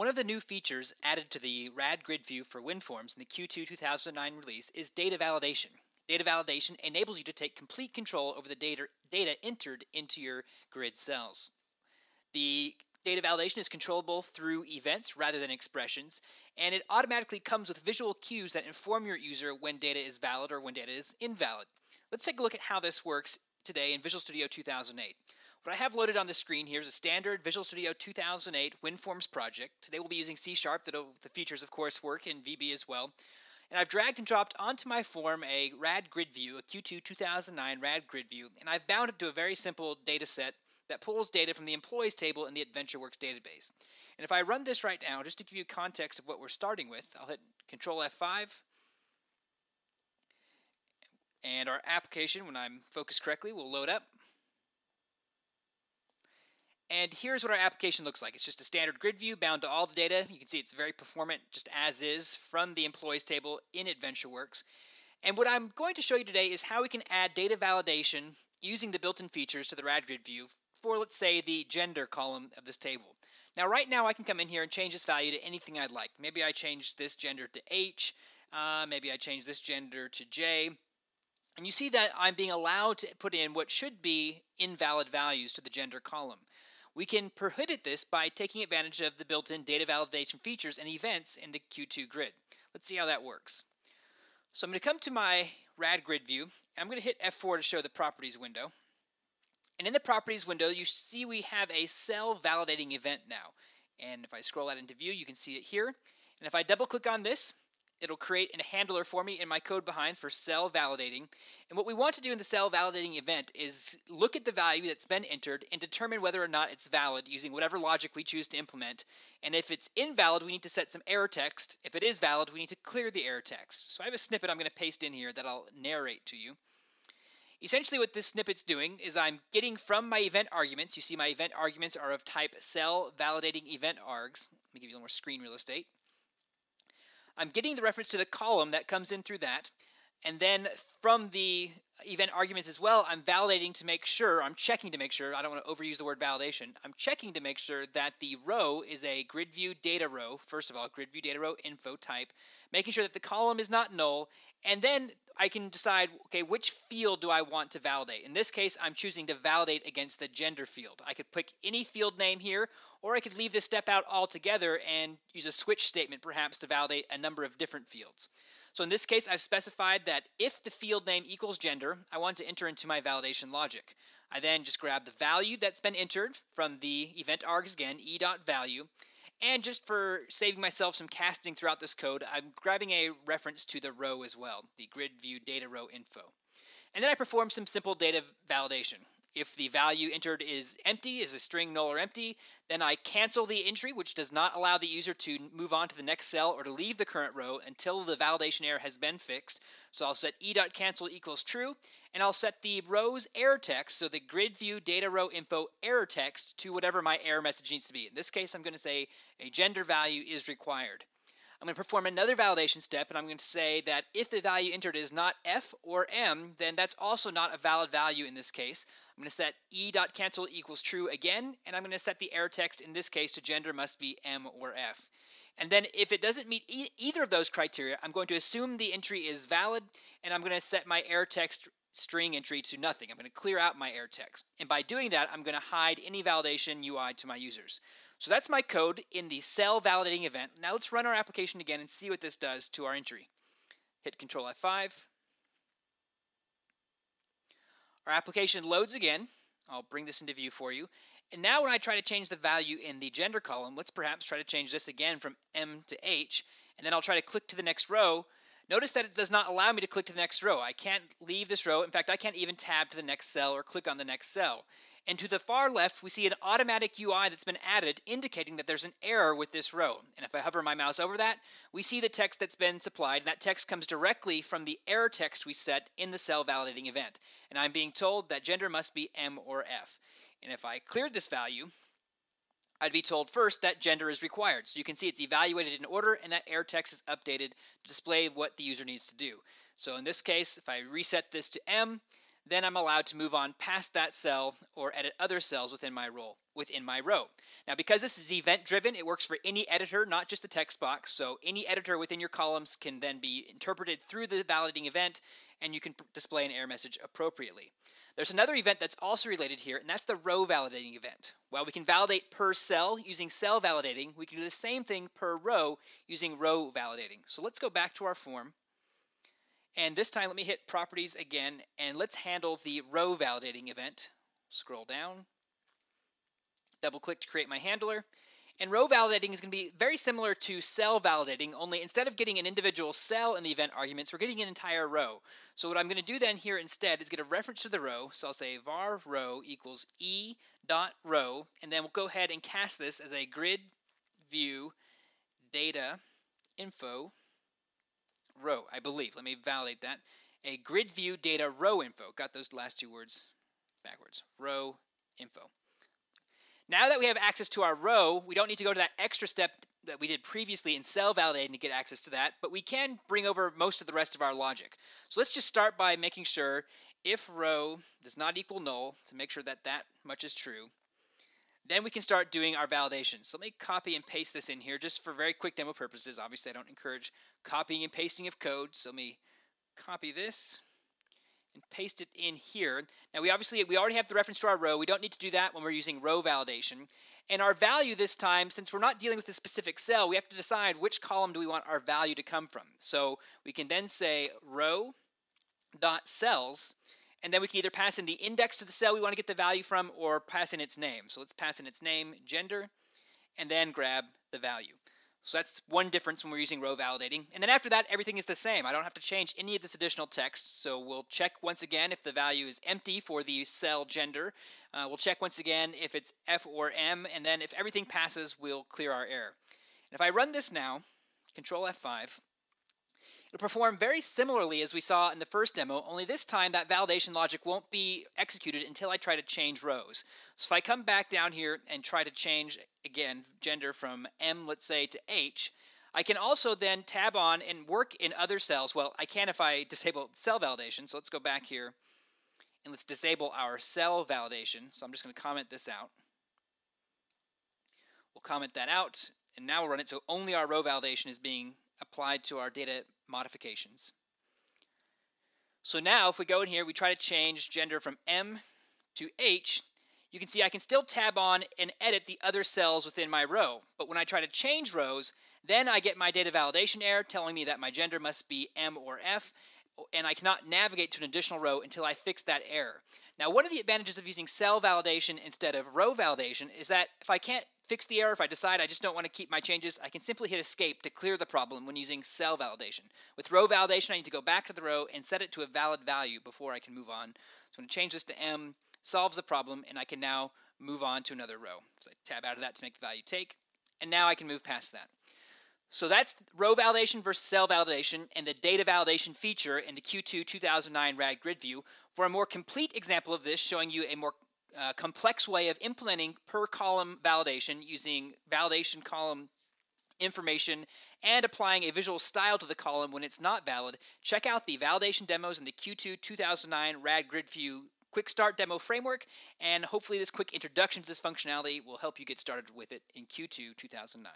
One of the new features added to the RadGridView for WinForms in the Q2 2009 release is data validation. Data validation enables you to take complete control over the data, data entered into your grid cells. The data validation is controllable through events rather than expressions, and it automatically comes with visual cues that inform your user when data is valid or when data is invalid. Let's take a look at how this works today in Visual Studio 2008. What I have loaded on the screen here is a standard Visual Studio 2008 WinForms project. Today we'll be using C Sharp, the features of course work in VB as well. And I've dragged and dropped onto my form a RadGridView, a Q2 2009 RadGridView, and I've bound it to a very simple data set that pulls data from the employees table in the AdventureWorks database. And if I run this right now, just to give you context of what we're starting with, I'll hit Control F5. And our application, when I'm focused correctly, will load up. And here's what our application looks like. It's just a standard grid view bound to all the data. You can see it's very performant just as is from the employees table in AdventureWorks. And what I'm going to show you today is how we can add data validation using the built-in features to the RadGridView for, let's say, the gender column of this table. Now, right now, I can come in here and change this value to anything I'd like. Maybe I change this gender to H. Uh, maybe I change this gender to J. And you see that I'm being allowed to put in what should be invalid values to the gender column. We can prohibit this by taking advantage of the built-in data validation features and events in the Q2 grid. Let's see how that works. So I'm going to come to my RadGridView. I'm going to hit F4 to show the properties window. And in the properties window, you see we have a cell validating event now. And if I scroll out into view, you can see it here. And if I double click on this, it'll create a handler for me in my code behind for cell validating. And what we want to do in the cell validating event is look at the value that's been entered and determine whether or not it's valid using whatever logic we choose to implement. And if it's invalid, we need to set some error text. If it is valid, we need to clear the error text. So I have a snippet I'm going to paste in here that I'll narrate to you. Essentially what this snippet's doing is I'm getting from my event arguments, you see my event arguments are of type cell validating event args. Let me give you a little more screen real estate. I'm getting the reference to the column that comes in through that. And then from the event arguments as well, I'm validating to make sure, I'm checking to make sure, I don't want to overuse the word validation, I'm checking to make sure that the row is a grid view data row, first of all, grid view data row info type, making sure that the column is not null, and then I can decide, okay, which field do I want to validate? In this case, I'm choosing to validate against the gender field. I could pick any field name here, or I could leave this step out altogether and use a switch statement perhaps to validate a number of different fields. So in this case, I've specified that if the field name equals gender, I want to enter into my validation logic. I then just grab the value that's been entered from the event args again, e.value, and just for saving myself some casting throughout this code, I'm grabbing a reference to the row as well, the grid view data row info. And then I perform some simple data validation. If the value entered is empty, is a string null or empty, then I cancel the entry, which does not allow the user to move on to the next cell or to leave the current row until the validation error has been fixed. So I'll set e.cancel equals true, and I'll set the row's error text, so the grid view data row info error text, to whatever my error message needs to be. In this case, I'm going to say a gender value is required. I'm going to perform another validation step, and I'm going to say that if the value entered is not F or M, then that's also not a valid value in this case. I'm going to set e.cancel equals true again, and I'm going to set the error text in this case to gender must be M or F. And then if it doesn't meet e either of those criteria, I'm going to assume the entry is valid, and I'm going to set my error text string entry to nothing. I'm going to clear out my error text. And by doing that, I'm going to hide any validation UI to my users. So that's my code in the cell validating event. Now let's run our application again and see what this does to our entry. Hit Control F5. Our application loads again. I'll bring this into view for you. And now when I try to change the value in the gender column, let's perhaps try to change this again from M to H, and then I'll try to click to the next row. Notice that it does not allow me to click to the next row. I can't leave this row. In fact, I can't even tab to the next cell or click on the next cell. And to the far left, we see an automatic UI that's been added indicating that there's an error with this row. And if I hover my mouse over that, we see the text that's been supplied. That text comes directly from the error text we set in the cell validating event and I'm being told that gender must be M or F. And if I cleared this value, I'd be told first that gender is required. So you can see it's evaluated in order and that error text is updated to display what the user needs to do. So in this case, if I reset this to M, then I'm allowed to move on past that cell or edit other cells within my role within my row. Now, because this is event driven, it works for any editor, not just the text box. So any editor within your columns can then be interpreted through the validating event, and you can display an error message appropriately. There's another event that's also related here, and that's the row validating event. While we can validate per cell using cell validating, we can do the same thing per row using row validating. So let's go back to our form. And this time, let me hit properties again, and let's handle the row validating event. Scroll down, double click to create my handler. And row validating is going to be very similar to cell validating, only instead of getting an individual cell in the event arguments, we're getting an entire row. So what I'm going to do then here instead is get a reference to the row. So I'll say var row equals e dot row, and then we'll go ahead and cast this as a grid view data info row, I believe. Let me validate that. A grid view data row info. Got those last two words backwards. Row info. Now that we have access to our row, we don't need to go to that extra step that we did previously in cell validating to get access to that, but we can bring over most of the rest of our logic. So let's just start by making sure if row does not equal null to make sure that that much is true. Then we can start doing our validation. So let me copy and paste this in here just for very quick demo purposes. Obviously, I don't encourage copying and pasting of code. So let me copy this and paste it in here. Now we obviously we already have the reference to our row. We don't need to do that when we're using row validation. And our value this time, since we're not dealing with a specific cell, we have to decide which column do we want our value to come from. So we can then say row dot cells and then we can either pass in the index to the cell we want to get the value from or pass in its name. So let's pass in its name, gender, and then grab the value. So that's one difference when we're using row validating. And then after that, everything is the same. I don't have to change any of this additional text. So we'll check once again if the value is empty for the cell gender. Uh, we'll check once again if it's F or M. And then if everything passes, we'll clear our error. And if I run this now, Control F5, It'll perform very similarly as we saw in the first demo, only this time that validation logic won't be executed until I try to change rows. So if I come back down here and try to change, again, gender from M, let's say, to H, I can also then tab on and work in other cells. Well, I can if I disable cell validation. So let's go back here and let's disable our cell validation. So I'm just going to comment this out. We'll comment that out, and now we'll run it so only our row validation is being applied to our data modifications. So now if we go in here, we try to change gender from M to H, you can see I can still tab on and edit the other cells within my row. But when I try to change rows, then I get my data validation error telling me that my gender must be M or F, and I cannot navigate to an additional row until I fix that error. Now, one of the advantages of using cell validation instead of row validation is that if I can't fix the error, if I decide I just don't want to keep my changes, I can simply hit escape to clear the problem when using cell validation. With row validation, I need to go back to the row and set it to a valid value before I can move on. So I'm going to change this to M, solves the problem, and I can now move on to another row. So I tab out of that to make the value take, and now I can move past that. So that's row validation versus cell validation and the data validation feature in the Q2 2009 RadGridView. For a more complete example of this, showing you a more uh, complex way of implementing per column validation using validation column information and applying a visual style to the column when it's not valid, check out the validation demos in the Q2 2009 RadGridView quick start demo framework, and hopefully this quick introduction to this functionality will help you get started with it in Q2 2009.